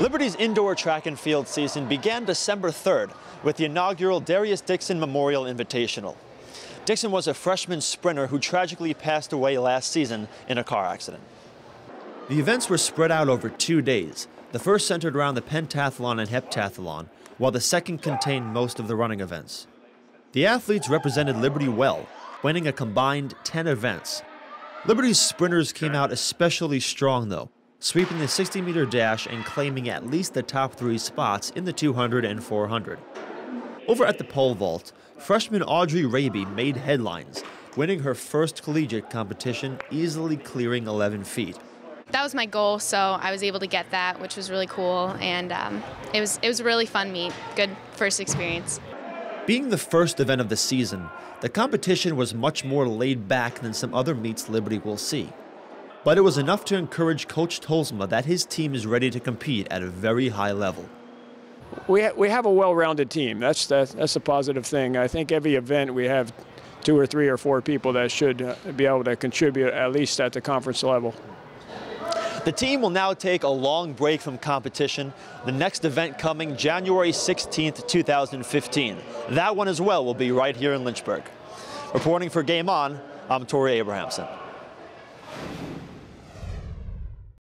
Liberty's indoor track and field season began December 3rd with the inaugural Darius Dixon Memorial Invitational. Dixon was a freshman sprinter who tragically passed away last season in a car accident. The events were spread out over two days. The first centered around the pentathlon and heptathlon, while the second contained most of the running events. The athletes represented Liberty well, winning a combined 10 events. Liberty's sprinters came out especially strong, though, sweeping the 60 meter dash and claiming at least the top three spots in the 200 and 400. Over at the pole vault, freshman Audrey Rabe made headlines, winning her first collegiate competition, easily clearing 11 feet. That was my goal, so I was able to get that, which was really cool, and um, it was it was a really fun meet. Good first experience. Being the first event of the season, the competition was much more laid back than some other meets Liberty will see but it was enough to encourage Coach Tolsma that his team is ready to compete at a very high level. We, ha- we have a well-rounded team. That's, that's, that's a positive thing. I think every event we have two or three or four people that should uh, be able to contribute at least at the conference level. The team will now take a long break from competition. The next event coming January 16th, 2015. That one as well will be right here in Lynchburg. Reporting for Game On, I'm Tori Abrahamson.